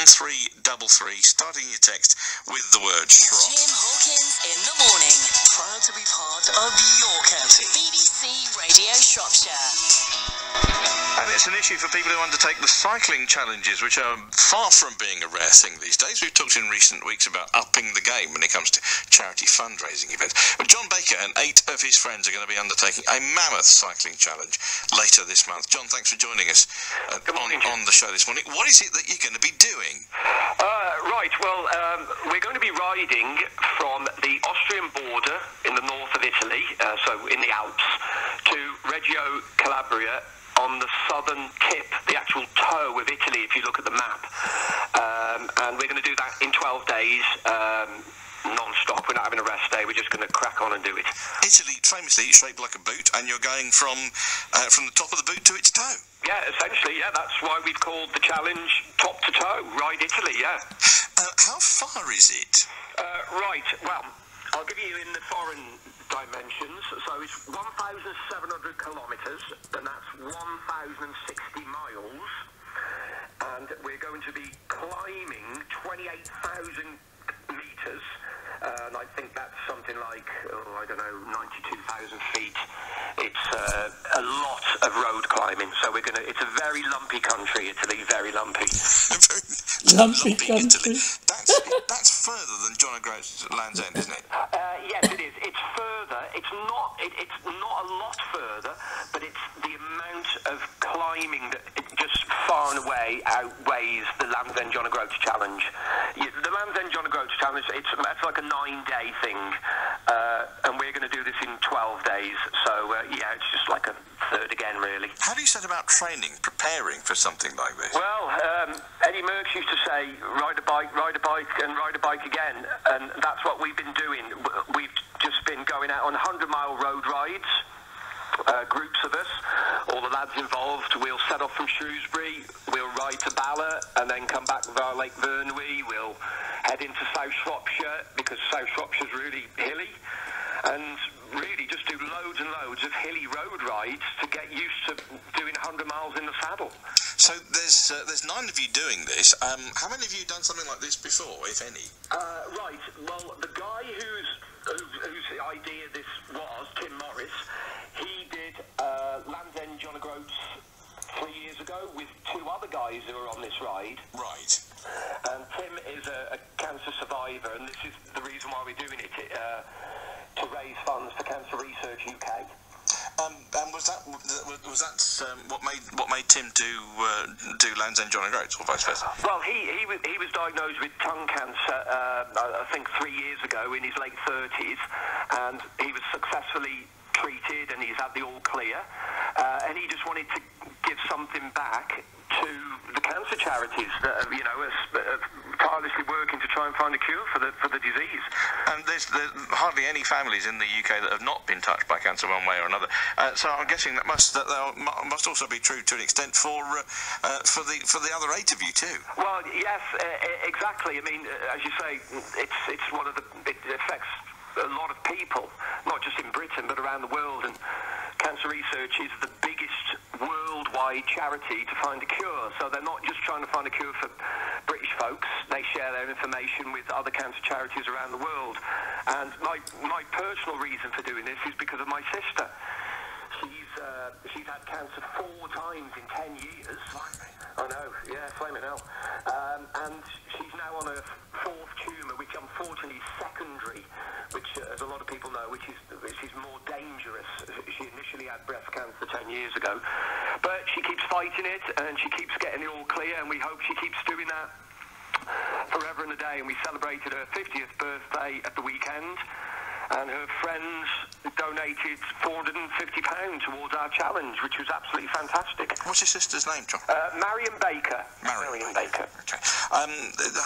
1333, starting your text with the word Shroff. Jim Hawkins in the morning. Proud to be part of your county. BBC Radio Shropshire. And it's an issue for people who undertake the cycling challenges, which are far from being a rare thing these days. We've talked in recent weeks about upping the game when it comes to charity fundraising events. But John Baker and eight of his friends are going to be undertaking a mammoth cycling challenge later this month. John, thanks for joining us uh, on, morning, Jim. on the show this morning. What is it that you're going to be doing? Uh, right, well, um, we're going to be riding from the Austrian border in the north of Italy, uh, so in the Alps, to Reggio Calabria on the southern tip, the actual toe of Italy, if you look at the map. Um, and we're going to do that in 12 days. Um, non-stop we're not having a rest day we're just going to crack on and do it Italy, famously shaped like a boot, and you're going from uh, from the top of the boot to its toe. yeah essentially yeah that's why we've called the challenge top to toe ride italy yeah Uh, how far is it? Uh, right, well, I'll give you in the foreign dimensions. So it's 1,700 kilometres, and that's 1,060 miles. And we're going to be climbing 28,000 metres. Uh, and I think that's something like, oh, I don't know, 92,000 feet. It's uh, a lot of road climbing. So we're going to, it's a very lumpy country, Italy, very lumpy. Lumpy Italy. country. That's that's further than John O'Groats Land's End, isn't it? Uh, yes, it is. It's further. It's not. It, it's not a lot further, but it's the amount of climbing that just far and away outweighs the Land's End John O'Groats challenge. The Land's End John O'Groats challenge. It's like a nine-day thing, uh, and we're going to do this in 12 days. So uh, yeah, it's just like a third again, really. How do you set about training, preparing for something like this? Well, um, Eddie Merckx used to say, ride a bike, ride a bike, and ride a bike again. And that's what we've been doing. We've just been going out on 100 mile road rides. Uh, groups of us, all the lads involved, we'll set off from Shrewsbury, we'll ride to Bala and then come back via Lake Vyrnwy, we'll head into South Shropshire because South Shropshire's really hilly and really just do loads and loads of hilly road rides to get used to doing 100 miles in the saddle. So there's uh, there's nine of you doing this. Um, how many of you done something like this before, if any? Uh, right. Well, the guy whose who, whose idea this was, Tim Morris, he did uh, Land's End John O'Groats three years ago with two other guys who were on this ride. Right. And Tim is a, a cancer survivor, and this is the reason why we're doing it uh, to raise funds for Cancer Research UK. Um, and was that was that um, what made what made Tim do uh, do Land's End John O'Groats, or vice versa? Well, he, he, was, he was diagnosed with tongue cancer, uh, I I think, three years ago in his late 30s, and he was successfully treated and he's had the all clear. Uh, and he just wanted to give something back to the cancer charities that are, you know, are, are tirelessly working to try and find a cure for the, for the disease. And there's, there's hardly any families in the UK that have not been touched by cancer one way or another. Uh, so I'm guessing that must that must also be true to an extent for uh, uh, for the for the other eight of you too. Well, yes, exactly. I mean, uh, as you say, it's it's one of the it affects a lot of people, not just in Britain but around the world. And Cancer Research is the biggest worldwide charity to find a cure. So they're not just trying to find a cure for British folks. They share their information with other cancer charities around the world. And my my personal reason for doing this is because of my sister. She's uh, she's had cancer four times in ten years. I know, yeah, flaming hell. Um, and she's now on her is secondary, which, uh, as a lot of people know, which is which is more dangerous. She initially had breast cancer ten years ago, but she keeps fighting it, and she keeps getting it all clear, and we hope she keeps doing that forever and a day. And we celebrated her 50th birthday at the weekend. And her friends donated £450 towards our challenge, which was absolutely fantastic. What's your sister's name, John? Uh, Marion Baker. Marion Baker. Okay. Um,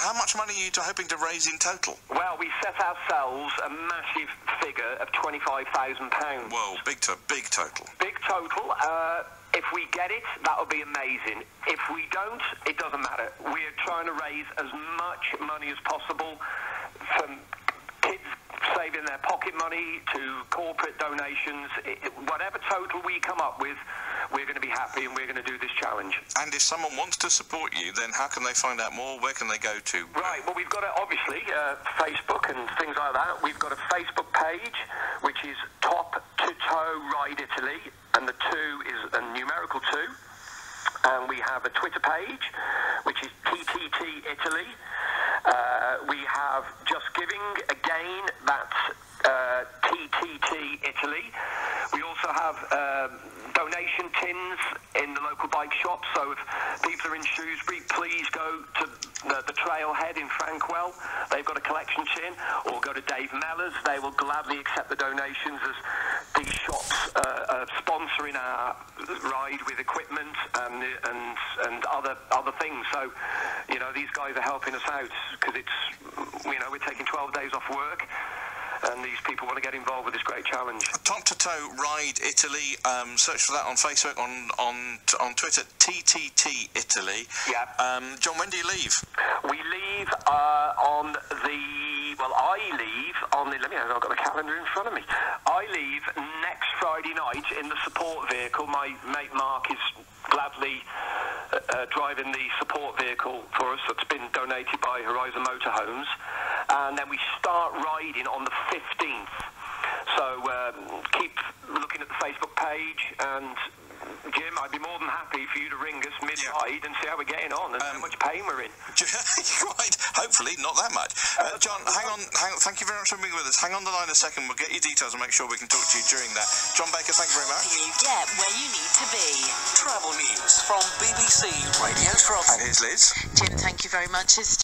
how much money are you hoping to raise in total? Well, we set ourselves a massive figure of £25,000. Whoa, big to big total. Big total. Uh, if we get it, that'll be amazing. If we don't, it doesn't matter. We're trying to raise as much money as possible from saving their pocket money to corporate donations. I- I- whatever total we come up with, we're going to be happy and we're going to do this challenge. And if someone wants to support you, then how can they find out more? Where can they go to? Right, well, we've got a, obviously uh, Facebook and things like that. We've got a Facebook page, which is Top to Toe Ride Italy, and the two is a numerical two. And we have a Twitter page, which is TTT Italy. Uh, we have Just Giving, again, that's uh, TTT Italy. We also have um, donation tins in the local bike shop. So if people are in Shrewsbury, please go to the, the Trailhead in Frankwell. They've got a collection tin. Or go to Dave Mellors. They will gladly accept the donations as these shops uh, are sponsoring our ride with equipment and, and, and other, other things. So, you know, these guys are helping us out because it's, you know, we're taking 12 days off work. And these people want to get involved with this great challenge. Top to toe ride Italy. Um, search for that on Facebook, on on on Twitter. TTT Italy. Yeah. Um, John, when do you leave? We leave uh, on the. I leave on the. Let me. I've got the calendar in front of me. I leave next Friday night in the support vehicle. My mate Mark is gladly uh, uh, driving the support vehicle for us. That's been donated by Horizon Motorhomes, and then we start riding on the 15th. So um, keep looking at the Facebook page and. Jim, I'd be more than happy for you to ring us mid-ride and see how we're getting on and how much pain we're in. right. Hopefully, not that much. Uh, John, hang on, hang on. Thank you very much for being with us. Hang on the line a second. We'll get your details and make sure we can talk to you during that. John Baker, thank you very much. You get where you need to be. Travel news from BBC Radio Shropshire. And here's Liz. Jim, thank you very much. It's